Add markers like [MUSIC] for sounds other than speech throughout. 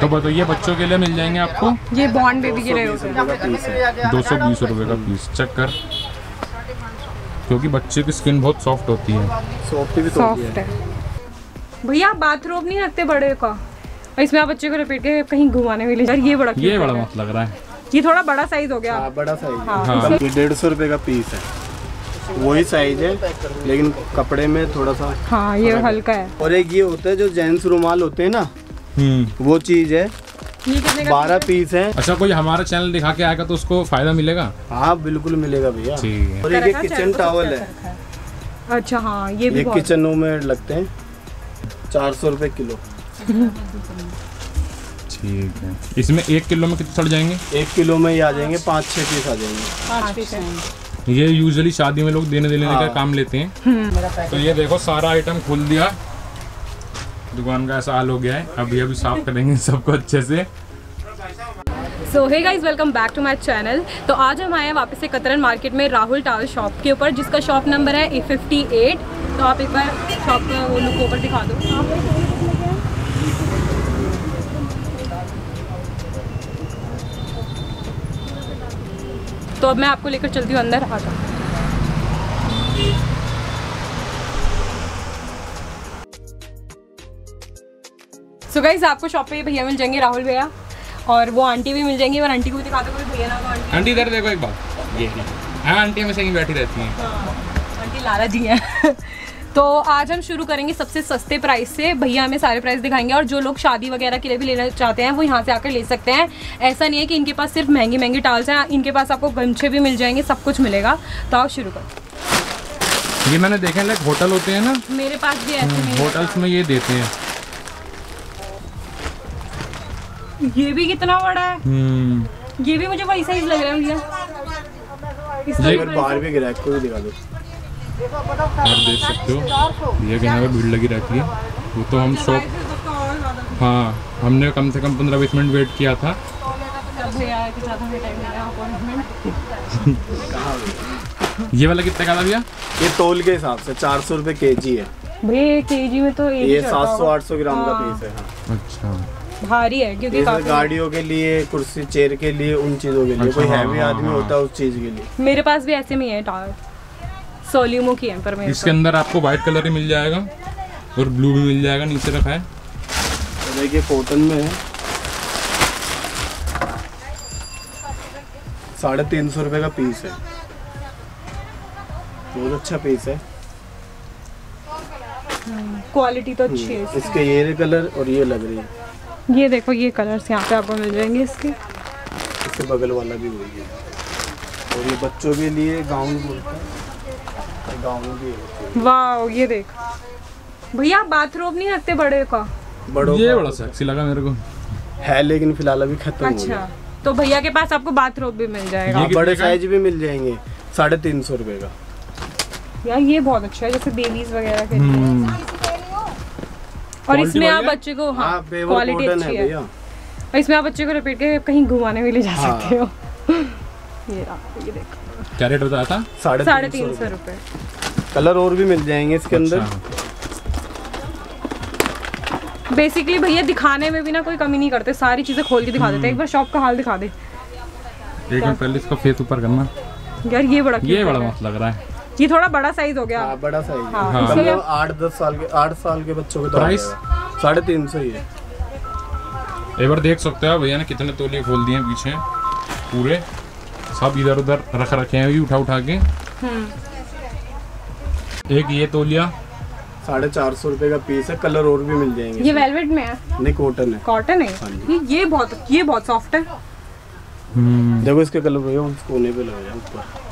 तो बताइए बच्चों के लिए मिल जाएँगे आपको? ये बॉन्ड बेबी के लिए दो सौ बीस रुपये का पीस चेक कर। क्योंकि बच्चे की स्किन बहुत सॉफ्ट होती है। सॉफ्ट भी तो सॉफ्ट है। भैया आप बाथरोब नहीं रखते बड़े का? और इसमें आप बच्चे को लपेट के कहीं घुमाने के लिए यार ये बड़ा ये बड़ा। मस्त लग रहा है। ये थोड़ा बड़ा साइज़ हो गया। हाँ, बड़ा साइज़ हाँ। है। ये डेढ़ सौ रुपये का पीस है। वही साइज़ है लेकिन कपड़े में थोड़ा सा हाँ ये हल्का है। और एक ये होता है जो जेंट्स रुमाल होते हैं ना वो चीज़ है। ये कितने का बारह पीस है। अच्छा कोई हमारा चैनल दिखा के आएगा तो उसको फ़ायदा मिलेगा? हाँ बिल्कुल मिलेगा भैया। और ये किचन टावल है। अच्छा हाँ ये भी किचनों में लगते हैं। चार सौ रुपये किलो। ठीक है। इसमें एक किलो में कितने चढ़ जाएँगे? एक किलो में ही आ जाएँगे पाँच छः पीस आ जाएँगे। ये यूजुअली शादी में लोग देने देने का हाँ। काम लेते हैं। तो ये देखो सारा आइटम खुल दिया। दुकान का ऐसा हाल हो गया है, अभी अभी साफ़ करेंगे सबको अच्छे से। So hey guys welcome back to my channel तो आज हम आए हैं वापस से कतरन मार्केट में राहुल टावल शॉप के ऊपर, जिसका शॉप नंबर है ए फिफ्टी एट तो आप एक बार शॉप का वो लुक ऊपर दिखा दो। तो अब मैं आपको लेकर चलती हूँ अंदर आ जाओ सो गाइज़ आपको शॉप पे ये भैया मिल जाएँगे राहुल भैया और वो आंटी भी मिल जाएँगी और आंटी को भी दिखा दो भैया ना आंटी। आंटी इधर देखो एक बार ये हाँ। आंटी हमेशा यहीं बैठी रहती हैं। आंटी लाला जी हैं। [LAUGHS] तो आज हम शुरू करेंगे सबसे सस्ते प्राइस से। भैया हमें सारे प्राइस दिखाएँगे और जो लोग शादी वगैरह के लिए भी लेना चाहते हैं वो यहाँ से आकर ले सकते हैं। ऐसा नहीं है कि इनके पास सिर्फ़ महँगी महँगी टाल्स हैं इनके पास आपको गमछे भी मिल जाएँगे सब कुछ मिलेगा। तो आओ शुरू करो। ये मैंने देखा है लाइक होटल होते हैं ना? मेरे पास भी ऐसे होटल्स में ये देते हैं। ये भी कितना बड़ा है? हम्म। ये भी मुझे वही साइज़ लग रहा है भैया। बाहर भी गिरा को भी दिखा दो। आप देख सकते हो ये कहीं पे भीड़ लगी रहती है। वो तो हम शॉप हाँ हमने कम से कम पंद्रह बीस मिनट वेट किया था। भैया के साथ हमें टाइम लगा अपॉइंटमेंट ये वाला कितने का था भैया? ये तोल के हिसाब से चार सौ रुपये के जी है। भैया केजी में तो ये सात सौ आठ सौ ग्राम का हाँ। पीस है हाँ। अच्छा। भारी है क्योंकि काफ़ी गाड़ियों के लिए कुर्सी चेयर के लिए उन चीज़ों के लिए। अच्छा, कोई हाँ, हैवी हाँ, आदमी हाँ। होता है उस चीज़ के लिए। मेरे पास भी ऐसे में है टावर सोल्यूमो की है पर मेरे इसके अंदर आपको व्हाइट कलर ही मिल जाएगा और ब्लू भी मिल जाएगा नीचे रखा है। तो देखिए कॉटन में है। साढ़े तीन सौ रुपये का पीस है। बहुत अच्छा पीस है। क्वालिटी तो अच्छी है इसके। ये कलर और ये लग रही है। ये देखो ये कलर्स यहाँ पे आपको मिल जाएँगे इसके। इसके बगल वाला भी वही है। और ये बच्चों के लिए गाउन बोलते हैं। गाउन भी वाह ये देख। भैया आप बाथरोब नहीं रखते बड़े का? बड़ों ये बड़ा सेक्सी लगा मेरे को। है लेकिन फ़िलहाल अभी खत्म हो अच्छा तो भैया के पास आपको बाथरूम भी मिल जाएगा। ये हाँ, बड़े? साइज़ भी मिल जाएँगे। साढ़े तीन सौ रुपये का। यार ये बहुत अच्छा है जैसे बेबीज वगैरह के। लिए हम्म, और इसमें आप बच्चे को हाँ हाँ क्वालिटी अच्छी है है। और इसमें आप बच्चे को लपेट के कहीं घुमाने भी ले जा हाँ। सकते हो। [LAUGHS] ये ये देखो। क्या रेट बताया था? साढ़े साढ़े तीन सौ रुपये रुपये कलर और भी मिल जाएँगे इसके अंदर। अच्छा बेसिकली भैया दिखाने में भी ना कोई कमी नहीं करते सारी चीज़ें खोल के दिखा देते एक बार शॉप का हाल दिखा दे। एक मिनट पहले इसका फेस ऊपर करना। यार ये बड़ा ये बड़ा मस्त लग रहा है। ये थोड़ा बड़ा साइज़ हो गया। हाँ बड़ा साइज़ हाँ, है मतलब आठ दस साल के आठ साल के बच्चों के तो? जाएगा। साढ़े तीन सौ ही है। एक बार देख सकते हो भैया ने कितने तोलिए खोल दिए पीछे। पूरे। सब इधर उधर रख रखे हैं अभी उठा उठा के। हम्म। एक ये तोलिया। साढ़े चार सौ रूपए का पीस है। कलर और भी मिल जाएँगे ये वेलवेट में है? नहीं कॉटन है। कॉटन है? हाँ ये ये बहुत ये बहुत सॉफ्ट है। हम्म, देखो इसके कलर भैया उस कोने पे लगा ऊपर।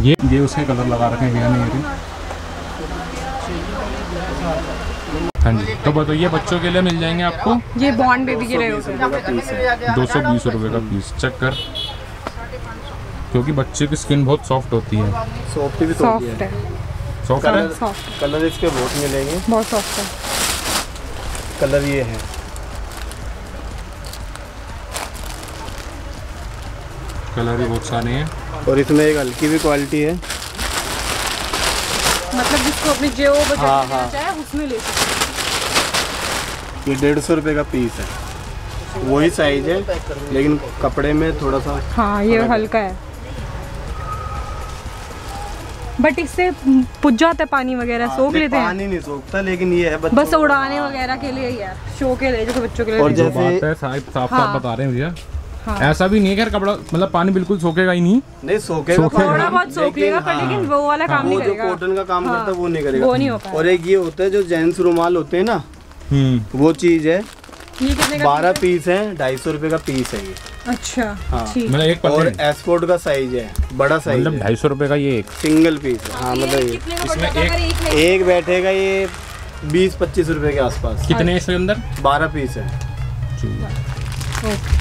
ये ये उसके कलर लगा रखे हैं भैया ने ये हाँ जी तो बताइए बच्चों के लिए मिल जाएँगे आपको? ये बॉन्ड बेबी के लिए दो सौ बीस रुपये का पीस चेक कर। क्योंकि बच्चे की स्किन बहुत सॉफ्ट होती है। सॉफ्ट भी तो होती सॉफ्ट है। है। सॉफ्ट है? कलर सॉफ्ट कलर इसके बहुत मिलेंगे। बहुत सॉफ्ट है। कलर ये है। कलर भी बहुत सारे हैं। और इसमें एक हल्की भी क्वालिटी है। मतलब जिसको अपने जो बजट हाँ, हाँ। चाहे उसमें ले सकते ये डेढ़ सौ रुपये का पीस है। वही साइज़ है लेकिन कपड़े में थोड़ा सा हाँ ये हल्का है। बट इससे पुज जाता है पानी वगैरह सोख नहीं, लेते हैं। पानी नहीं सोखता लेकिन ये है बस उड़ाने वगैरह के लिए ही है शो के लिए जो बच्चों के लिए और जैसे- बात है साहब साफ़ हाँ। साफ़ बता रहे हैं भैया। हाँ। ऐसा भी नहीं है कि यार कपड़ा मतलब पानी बिल्कुल सोखेगा ही नहीं। नहीं सोखेगा। थोड़ा बहुत सोख लेगा पर हाँ, लेकिन वो वाला काम वो नहीं जो करेगा। कॉटन का काम हाँ, करता है वो नहीं करेगा। वो नहीं हो पाएगा। और एक ये होता है जो जेंट्स रुमाल होते हैं ना हम्म। वो चीज़ है। ये कितने का बारह पीस है? ढाई सौ रुपए का पीस है ये। अच्छा हाँ। मतलब एक और एस्पोर्ट का साइज़ है बड़ा साइज़ मतलब ढाई सौ रुपये का ये एक। सिंगल पीस है। हाँ मतलब ये। इसमें एक- एक बैठेगा ये बीस पच्चीस रूपए के आसपास। कितने इसके अंदर? बारह पीस है। ओके।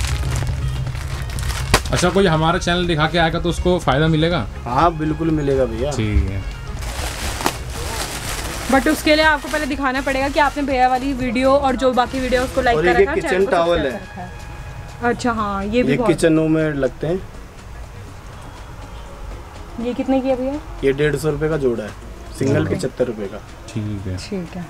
अच्छा कोई हमारा चैनल दिखा के आएगा तो उसको फ़ायदा मिलेगा? हाँ बिल्कुल मिलेगा भैया। ठीक है। बट उसके लिए आपको पहले दिखाना पड़ेगा कि आपने भैया वाली वीडियो और जो बाकी वीडियो उसको लाइक कर रखा है, किचन टॉवल है। अच्छा हाँ ये भी ये किचनों में लगते हैं। ये कितने की है भैया? ये डेढ़ सौ रुपए का जोड़ा है। सिंगल पचहत्तर रुपए का। ठीक है। ठीक है।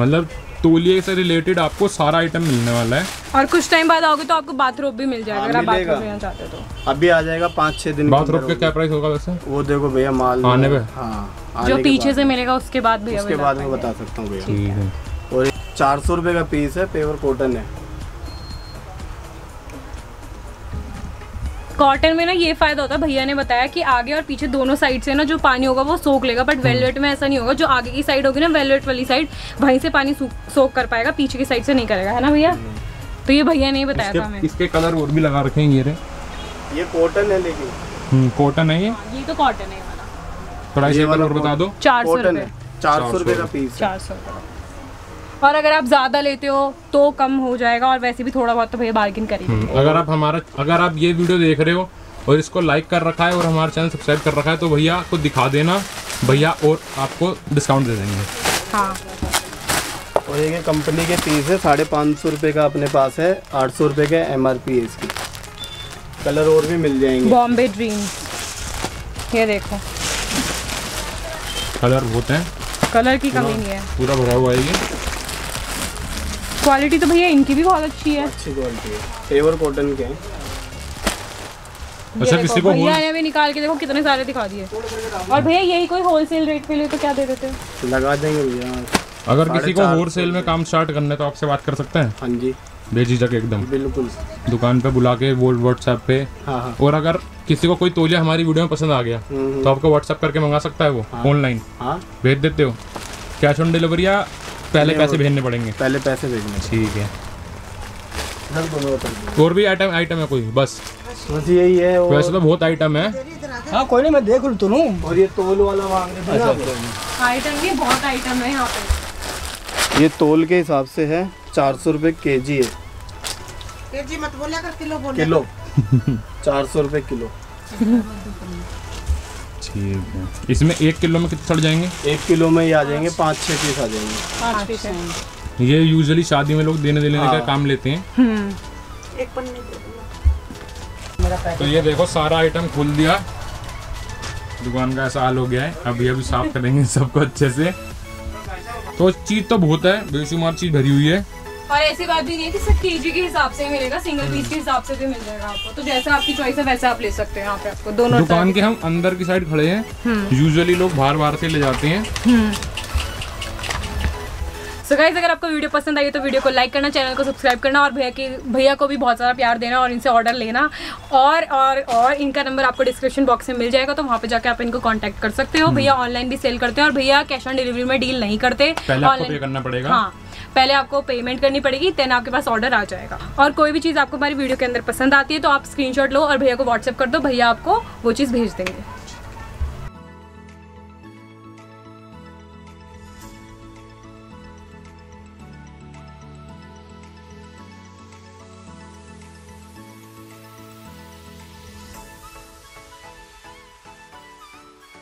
मतलब तौलिए से रिलेटेड आपको सारा आइटम मिलने वाला है। और कुछ टाइम बाद आओगे तो आपको बाथरूम भी मिल जाएगा हाँ, अगर आप। बाथरोब लेना चाहते हो तो। अभी आ जाएगा पाँच छह दिन के बाथरूम का क्या प्राइस होगा वैसे? वो देखो भैया माल आने पे? हाँ जो पीछे से मिलेगा उसके बाद भैया उसके बाद मैं बता सकता हूँ भैया। और चार सौ रुपये का पीस है पेवर कॉटन है। कॉटन में ना ये फ़ायदा होता है। भैया ने बताया कि आगे और पीछे दोनों साइड से ना जो पानी होगा वो सोख लेगा बट वेलवेट में ऐसा नहीं होगा। जो आगे की साइड होगी ना वेलवेट वाली साइड वहीं से पानी सोख कर पाएगा पीछे की साइड से नहीं करेगा। है ना भैया? तो ये भैया ने बताया था हमें। इसके, कलर और भी लगा रखे हैं ये रे। ये कॉटन है लेकिन। हम्म, कॉटन है ये? ये तो कॉटन है वाला। प्राइस ये वाला और बता दो। चार सौ रुपये चार सौ रुपये का पीस है। चार सौ रुपये और अगर आप ज़्यादा लेते हो तो कम हो जाएगा और वैसे भी थोड़ा बहुत तो भैया बार्गिन करेंगे हम्म, अगर आप हमारा अगर आप ये वीडियो देख रहे हो और इसको लाइक कर रखा है और हमारा चैनल सब्सक्राइब कर रखा है तो भैया को दिखा देना। भैया और आपको डिस्काउंट दे देंगे। हाँ। और ये कंपनी के पीस है साढ़े पाँच सौ रुपये का अपने पास है आठ सौ रुपये का एम आर पी है इसकी। कलर और भी मिल जाएँगे। बॉम्बे ड्रीम ये देखो। कलर बहुत हैं। कलर की कमी नहीं है। पूरा भरा हुआ है ये। क्वालिटी तो भैया इनकी भी बहुत अच्छी है। अच्छी क्वालिटी है। पेवर कॉटन के हैं। अच्छा किसी को भैया ने भी निकाल के देखो कितने सारे दिखा दिए। और भैया यही कोई होलसेल रेट पे ले तो क्या दे देते हो? लगा देंगे भैया। अगर किसी को होलसेल में काम स्टार्ट करना है तो आपसे बात कर सकते हैं? हाँ जी। बेझिझक एकदम। बिल्कुल। दुकान पे बुला के वो व्हाट्सएप पे। हाँ हाँ। और अगर किसी को कोई तोलिया हमारी वीडियो में पसंद आ गया हम्म, तो आपको व्हाट्सएप करके मंगा सकता है वो ऑनलाइन हाँ। भेज देते हो। कैश ऑन डिलीवरी या पहले पैसे भेजने पड़ेंगे। पहले पैसे भेजने ठीक है। और भी आइटम आइटम है कोई? बस। बस यही है और, वैसे तो बहुत आइटम है। हाँ कोई नहीं मैं देख लूँ तो लूँ। और ये तोल वाला मांग आप? आइटम भी बहुत आइटम है यहाँ पे। ये तोल के हिसाब से है चार सौ रुपये के जी है। केजी मत बोलिया कर किलो बोल किलो। [LAUGHS] चार सौ रुपये किलो। [LAUGHS] ठीक है। इसमें एक किलो में कितने सड़ जाएँगे? एक किलो में ये आ जाएँगे पाँच छः पीस आ जाएँगे। पाँच पीस ये यूजुअली शादी में लोग देने देने का हाँ। काम लेते हैं। हम्म। एक पन्नी तो ये देखो सारा आइटम खोल दिया। दुकान का ऐसा हाल हो गया है। अभी अभी साफ़ करेंगे सबको अच्छे से। तो चीज़ तो बहुत है बेशुमार चीज़ भरी हुई है। और ऐसी बात भी नहीं है कि सिर्फ़ केजी के हिसाब से ही मिलेगा सिंगल पीस के हिसाब से भी मिल जाएगा आपको। तो जैसा आपकी चॉइस है वैसे आप ले सकते हैं यहाँ पे आपको दोनों दुकान के। हम अंदर की साइड खड़े हैं। यूजुअली लोग बाहर बाहर से ले जाते हैं। सो गाइस अगर आपको वीडियो पसंद आई तो वीडियो को लाइक करना चैनल को सब्सक्राइब करना और भैया की भैया को भी बहुत सारा प्यार देना और इनसे ऑर्डर लेना। और और और इनका नंबर आपको डिस्क्रिप्शन बॉक्स में मिल जाएगा तो वहाँ पे जाके आप इनको कांटेक्ट कर सकते हो। भैया ऑनलाइन भी सेल करते हैं और भैया कैश ऑन डिलीवरी में डील नहीं करते। पे करना पड़ेगा। हाँ। पहले आपको पेमेंट करनी पड़ेगी देन आपके पास ऑर्डर आ जाएगा। और कोई भी चीज़ आपको हमारी वीडियो के अंदर पसंद आती है तो आप स्क्रीनशॉट लो और भैया को व्हाट्सअप कर दो, भैया आपको वो चीज़ भेज देंगे।